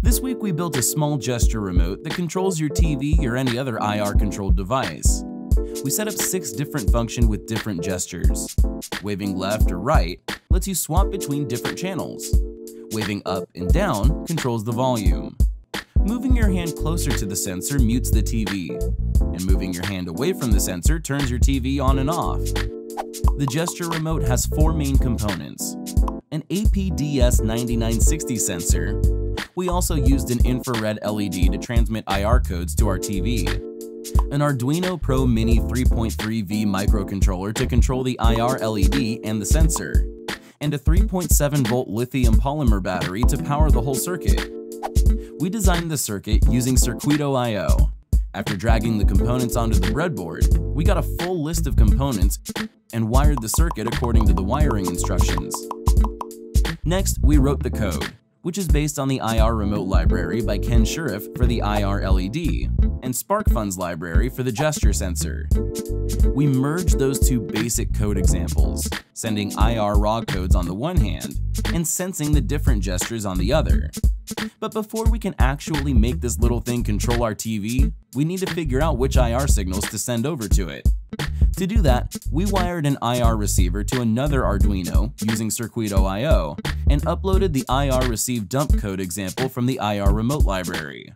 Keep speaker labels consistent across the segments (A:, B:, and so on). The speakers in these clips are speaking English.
A: This week we built a small gesture remote that controls your TV or any other IR-controlled device. We set up six different functions with different gestures. Waving left or right lets you swap between different channels. Waving up and down controls the volume. Moving your hand closer to the sensor mutes the TV, and moving your hand away from the sensor turns your TV on and off. The gesture remote has four main components. An APDS9960 sensor. We also used an infrared LED to transmit IR codes to our TV. An Arduino Pro Mini 3.3V microcontroller to control the IR LED and the sensor. And a 3.7 volt lithium polymer battery to power the whole circuit. We designed the circuit using Circuito.io. After dragging the components onto the breadboard, we got a full list of components and wired the circuit according to the wiring instructions. Next, we wrote the code, which is based on the IR remote library by Ken Shirriff for the IR LED and SparkFun's library for the gesture sensor. We merged those two basic code examples, sending IR raw codes on the one hand and sensing the different gestures on the other. But before we can actually make this little thing control our TV, we need to figure out which IR signals to send over to it. To do that, we wired an IR receiver to another Arduino using Circuito.io and uploaded the IR receive dump code example from the IR remote library.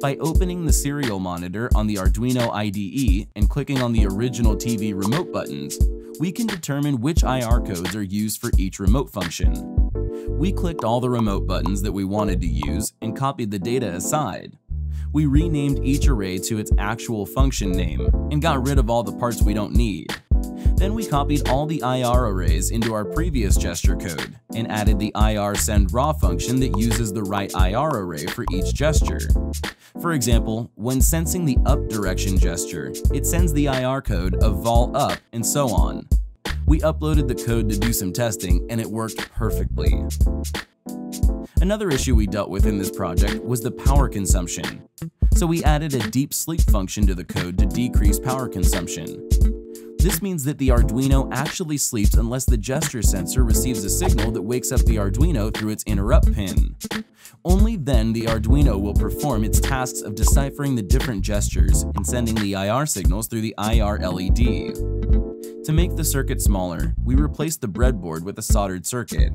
A: By opening the serial monitor on the Arduino IDE and clicking on the original TV remote buttons, we can determine which IR codes are used for each remote function. We clicked all the remote buttons that we wanted to use and copied the data aside. We renamed each array to its actual function name and got rid of all the parts we don't need. Then we copied all the IR arrays into our previous gesture code and added the IR send raw function that uses the right IR array for each gesture. For example, when sensing the up direction gesture, it sends the IR code of vol up and so on. We uploaded the code to do some testing and it worked perfectly. Another issue we dealt with in this project was the power consumption. So we added a deep sleep function to the code to decrease power consumption. This means that the Arduino actually sleeps unless the gesture sensor receives a signal that wakes up the Arduino through its interrupt pin. Only then the Arduino will perform its tasks of deciphering the different gestures and sending the IR signals through the IR LED. To make the circuit smaller, we replaced the breadboard with a soldered circuit.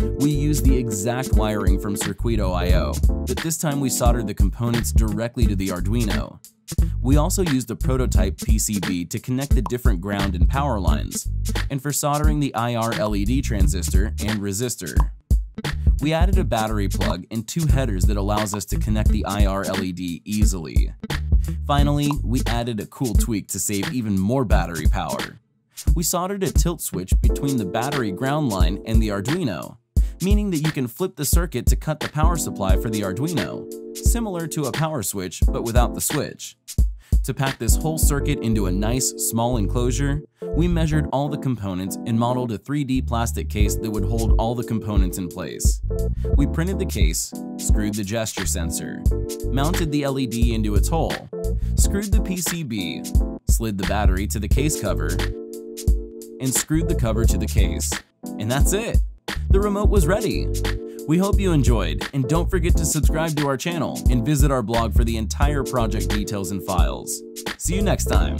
A: We used the exact wiring from Circuito.io, but this time we soldered the components directly to the Arduino. We also used a prototype PCB to connect the different ground and power lines, and for soldering the IR LED transistor and resistor. We added a battery plug and two headers that allows us to connect the IR LED easily. Finally, we added a cool tweak to save even more battery power. We soldered a tilt switch between the battery ground line and the Arduino, meaning that you can flip the circuit to cut the power supply for the Arduino, similar to a power switch but without the switch. To pack this whole circuit into a nice, small enclosure, we measured all the components and modeled a 3D plastic case that would hold all the components in place. We printed the case, screwed the gesture sensor, mounted the LED into its hole, screwed the PCB, slid the battery to the case cover, and screwed the cover to the case. And that's it! The remote was ready! We hope you enjoyed, and don't forget to subscribe to our channel and visit our blog for the entire project details and files. See you next time!